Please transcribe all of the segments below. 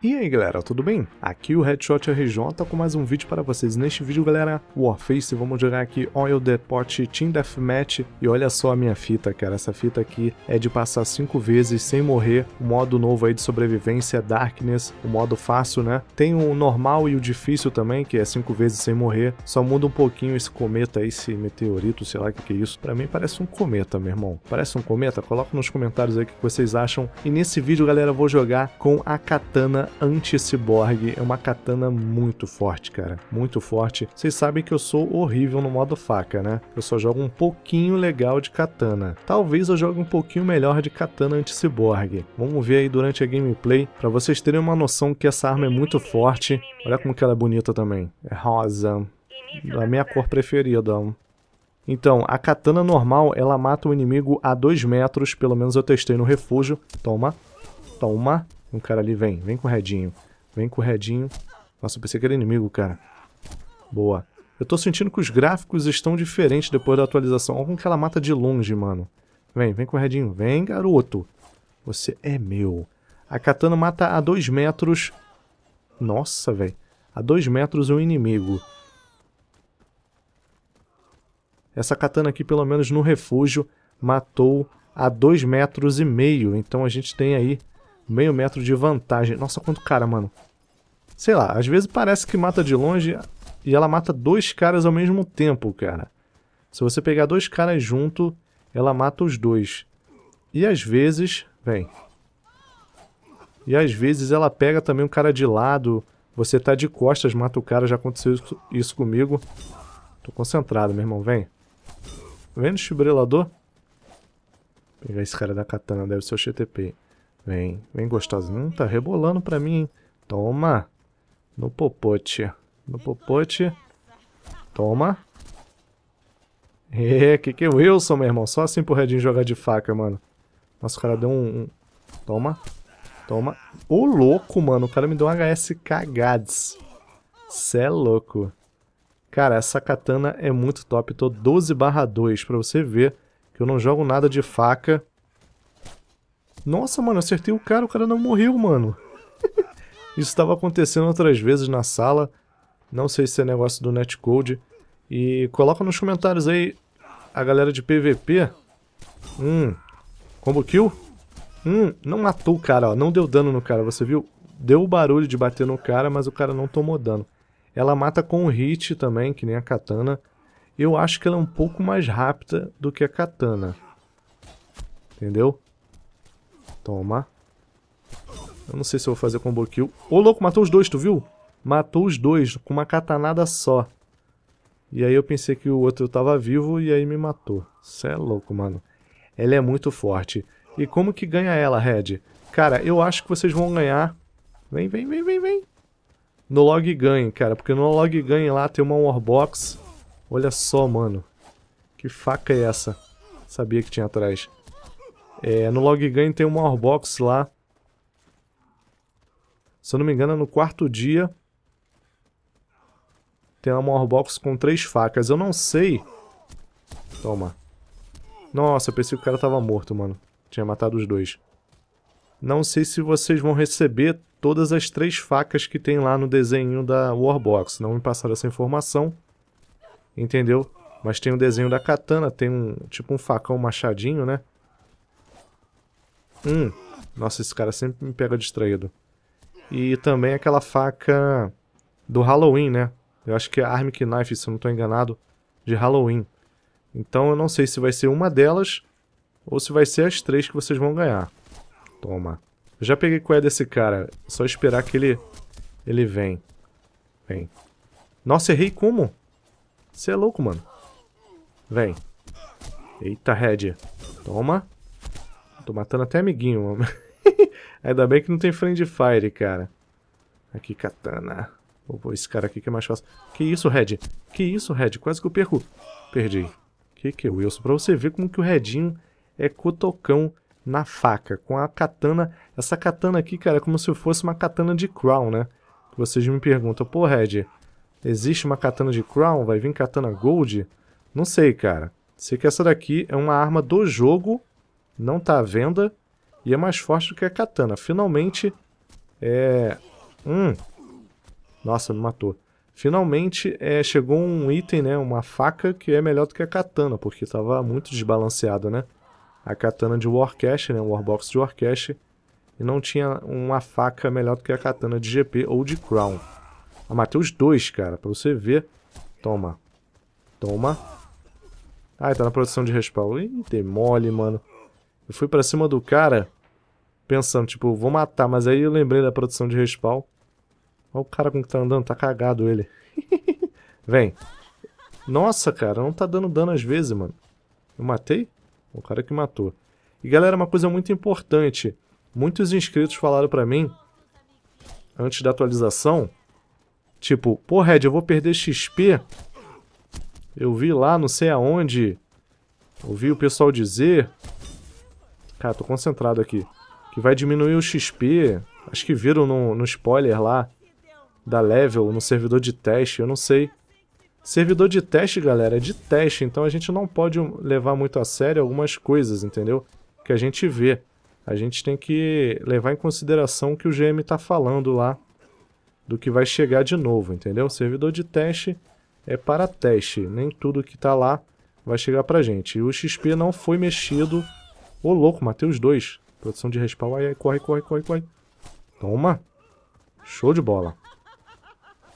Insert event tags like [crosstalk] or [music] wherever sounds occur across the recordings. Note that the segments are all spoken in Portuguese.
E aí galera, tudo bem? Aqui o Headshot RJ com mais um vídeo para vocês. Neste vídeo galera, Warface, vamos jogar aqui Oil Depot Team Deathmatch. E olha só a minha fita cara, essa fita aqui é de passar 5 vezes sem morrer, o modo novo aí de sobrevivência Darkness, o modo fácil né, tem o normal e o difícil também, que é 5 vezes sem morrer, só muda um pouquinho esse cometa aí, esse meteorito, sei lá o que, que é isso, pra mim parece um cometa meu irmão, parece um cometa? Coloca nos comentários aí o que vocês acham. E nesse vídeo galera eu vou jogar com a Katana anti-ciborgue. É uma katana muito forte, cara. Muito forte. Vocês sabem que eu sou horrível no modo faca, né? Eu só jogo um pouquinho legal de katana. Talvez eu jogue um pouquinho melhor de katana anti-ciborgue. Vamos ver aí durante a gameplay, para vocês terem uma noção que essa arma é muito forte. Olha como que ela é bonita também. É rosa. Da minha cor preferida. Então, a katana normal, ela mata o inimigo a 2 metros, pelo menos eu testei no refúgio. Toma, toma, um cara ali vem. Vem com redinho. Vem com redinho. Nossa, eu pensei que era inimigo, cara. Boa. Eu tô sentindo que os gráficos estão diferentes depois da atualização. Olha como que ela mata de longe, mano. Vem, vem com o redinho. Vem, garoto. Você é meu. A katana mata a 2 metros. Nossa, velho. A 2 metros o inimigo. Essa katana aqui, pelo menos no refúgio, matou a 2 metros e meio. Então a gente tem aí meio metro de vantagem. Nossa, quanto cara, mano. Sei lá, às vezes parece que mata de longe e ela mata dois caras ao mesmo tempo, cara. Se você pegar dois caras junto, ela mata os dois. E às vezes... Vem. E às vezes ela pega também um cara de lado. Você tá de costas, mata o cara. Já aconteceu isso comigo. Tô concentrado, meu irmão. Vem. Vem no desfibrilador. Pegar esse cara da katana, deve ser o XTP. Vem, vem gostosinho. Hum, tá rebolando pra mim, hein? Toma. No popote. No popote. Toma. É, que que é Wilson, meu irmão? Só assim pro Redinho jogar de faca, mano. Nossa, o cara deu um... um... Toma. Toma. Ô, louco, mano. O cara me deu um HS cagados. Cê é louco. Cara, essa katana é muito top. Tô 12 barra 2 pra você ver que eu não jogo nada de faca. Nossa, mano, acertei o cara, o cara não morreu, mano. [laughs] Isso estava acontecendo outras vezes na sala. Não sei se é negócio do netcode. E coloca nos comentários aí a galera de PVP. Hum, combo kill? Hum, não matou o cara, ó. Não deu dano no cara, você viu? Deu o barulho de bater no cara, mas o cara não tomou dano. Ela mata com hit também, que nem a katana. Eu acho que ela é um pouco mais rápida do que a katana. Entendeu? Toma. Eu não sei se eu vou fazer combo kill. Ô, louco, matou os dois, tu viu? Matou os dois com uma katanada só. E aí eu pensei que o outro tava vivo e aí me matou. Cê é louco, mano. Ela é muito forte. E como que ganha ela, Red? Cara, eu acho que vocês vão ganhar... Vem, vem, vem, vem, vem. No log ganhe, cara. Porque no log ganhe lá tem uma warbox. Olha só, mano. Que faca é essa? Sabia que tinha atrás. É, no Loggain tem uma Warbox lá. Se eu não me engano, no quarto dia tem uma Warbox com três facas. Eu não sei. Toma. Nossa, eu pensei que o cara tava morto, mano. Tinha matado os dois. Não sei se vocês vão receber todas as três facas que tem lá no desenho da Warbox. Não me passaram essa informação. Entendeu? Mas tem o desenho da katana, tem um tipo um facão machadinho, né? Hum, nossa, esse cara sempre me pega distraído. E também aquela faca do Halloween, né? Eu acho que é Armic Knife, se eu não estou enganado, de Halloween. Então eu não sei se vai ser uma delas ou se vai ser as três que vocês vão ganhar. Toma. Eu já peguei qual é desse cara. Só esperar que ele, ele vem. Vem. Nossa, errei como? Você é louco, mano. Vem. Eita, Red. Toma. Tô matando até amiguinho, mano. [laughs] Ainda bem que não tem friend fire, cara. Aqui, katana. Vou pôr esse cara aqui que é mais fácil. Que isso, Red? Que isso, Red? Quase que eu perco. Perdi. Que que é, Wilson? Pra você ver como que o Redinho é cotocão na faca. Com a katana. Essa katana aqui, cara, é como se fosse uma katana de crown, né? Vocês me perguntam, pô, Red, existe uma katana de crown? Vai vir katana gold? Não sei, cara. Sei que essa daqui é uma arma do jogo não está à venda e é mais forte do que a katana. Finalmente, é, Hum. Nossa, me matou. Finalmente é, chegou um item, né? Uma faca que é melhor do que a katana, porque estava muito desbalanceado, né? A katana de Warcash, né? Warbox de Warcash. E não tinha uma faca melhor do que a katana de GP ou de Crown. Ah, matei os dois, cara, pra você ver. Toma. Toma. Ah, tá na produção de respawn. Ih, demole, mano. Eu fui pra cima do cara pensando, tipo, vou matar, mas aí eu lembrei da produção de respawn. Olha o cara com que tá andando, tá cagado ele. [laughs] Vem. Nossa, cara, não tá dando dano às vezes, mano. Eu matei? O cara que matou. E galera, uma coisa muito importante. Muitos inscritos falaram pra mim, antes da atualização, tipo, pô, Red, eu vou perder XP. Eu vi lá, não sei aonde, ouvi o pessoal dizer... Cara, tô concentrado aqui. Que vai diminuir o XP. Acho que viram no, no spoiler lá da level no servidor de teste, eu não sei. Servidor de teste, galera, é de teste, então a gente não pode levar muito a sério algumas coisas, entendeu? Que a gente vê. A gente tem que levar em consideração o que o GM tá falando lá do que vai chegar de novo, entendeu? Servidor de teste é para teste, nem tudo que tá lá vai chegar pra gente. E o XP não foi mexido. Ô, louco, matei os dois. Produção de respawn, aí, corre, corre, corre, corre. Toma. Show de bola.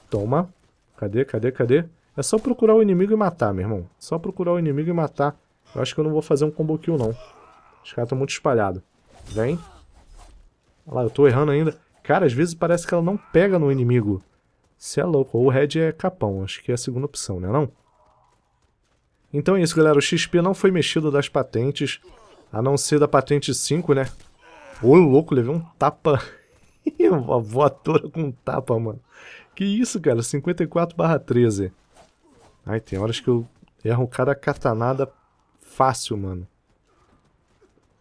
Toma. Cadê, cadê, cadê? É só procurar o inimigo e matar, meu irmão. Só procurar o inimigo e matar. Eu acho que eu não vou fazer um combo kill, não. Os caras estão muito espalhados. Vem. Olha lá, eu tô errando ainda. Cara, às vezes parece que ela não pega no inimigo. Você é louco. Ou o red é capão. Acho que é a segunda opção, né não? Então é isso, galera. O XP não foi mexido das patentes. A não ser da patente 5, né? Ô, louco, levei um tapa. [laughs] Uma voadora com um tapa, mano. Que isso, cara? 54 barra 13. Ai, tem horas que eu erro cada catanada fácil, mano.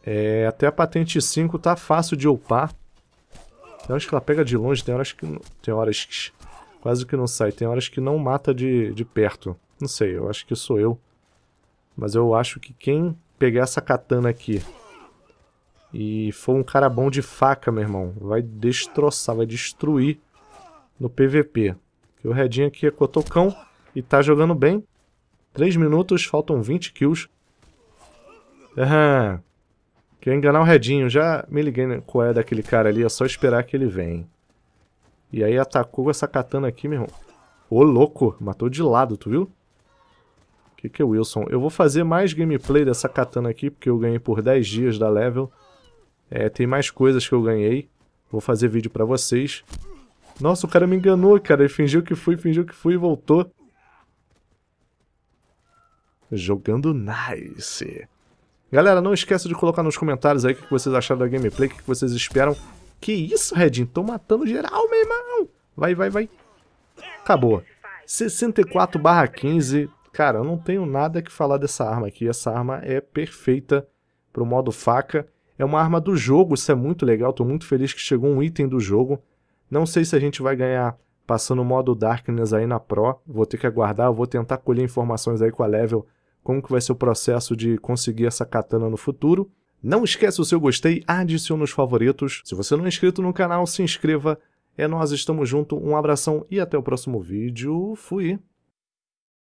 É, até a patente 5 tá fácil de upar. Tem horas que ela pega de longe, tem horas que... Tem horas que quase que não sai. Tem horas que não mata de, de perto. Não sei, eu acho que sou eu. Mas eu acho que quem pegar essa katana aqui e for um cara bom de faca, meu irmão, vai destroçar, vai destruir no PVP. Que o Redinho aqui é cotocão e tá jogando bem. 3 minutos, faltam 20 kills. Aham. Quer enganar o Redinho. Já me liguei qual é daquele cara ali, é só esperar que ele vem. E aí atacou essa katana aqui, meu irmão. Ô, louco, matou de lado, tu viu? Que, que é Wilson? Eu vou fazer mais gameplay dessa katana aqui, porque eu ganhei por 10 dias da level. É, tem mais coisas que eu ganhei. Vou fazer vídeo pra vocês. Nossa, o cara me enganou, cara. Ele fingiu que fui, fingiu que fui e voltou. Jogando nice. Galera, não esqueça de colocar nos comentários aí o que vocês acharam da gameplay, o que vocês esperam. Que isso, Redinho? Tô matando geral, meu irmão. Vai, vai, vai. Acabou. 64 barra 15. Cara, eu não tenho nada que falar dessa arma aqui. Essa arma é perfeita pro modo faca. É uma arma do jogo, isso é muito legal. Tô muito feliz que chegou um item do jogo. Não sei se a gente vai ganhar passando o modo Darkness aí na Pro. Vou ter que aguardar, vou tentar colher informações aí com a Level, como que vai ser o processo de conseguir essa katana no futuro. Não esqueça o seu gostei, adicione os favoritos. Se você não é inscrito no canal, se inscreva. É nós, estamos junto. Um abração e até o próximo vídeo. Fui!